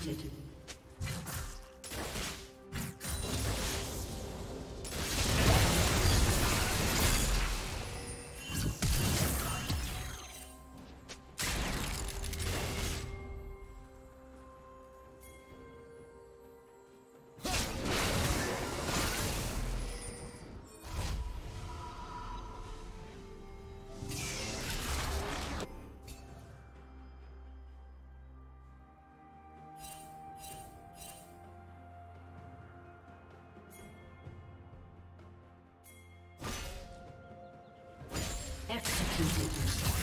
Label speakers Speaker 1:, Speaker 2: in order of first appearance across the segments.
Speaker 1: Planted. Executed.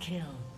Speaker 1: Double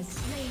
Speaker 1: has slain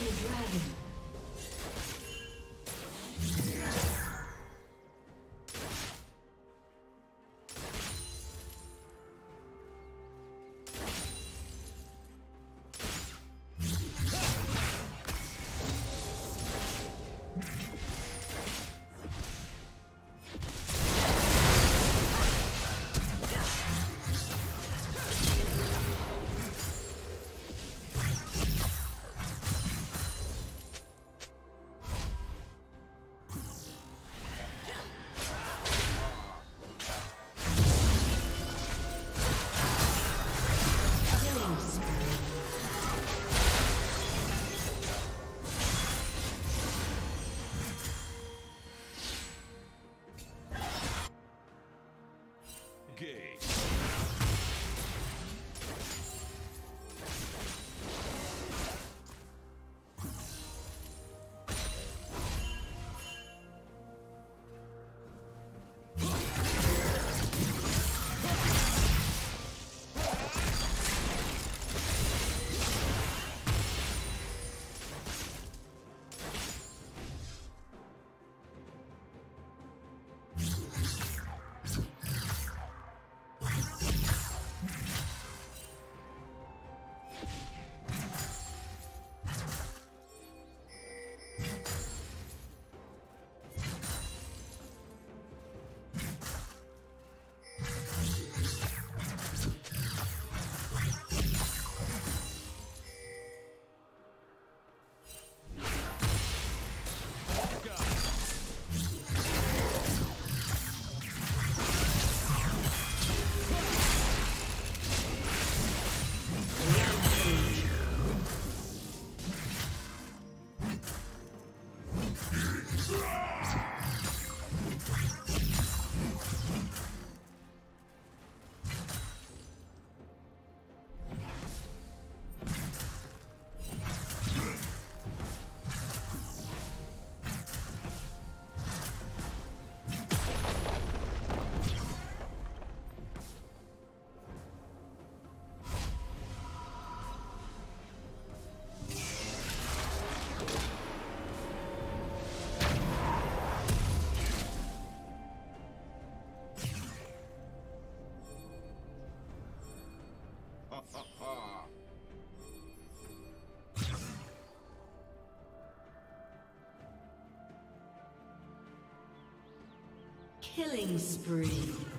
Speaker 1: Killing spree.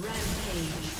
Speaker 1: Turret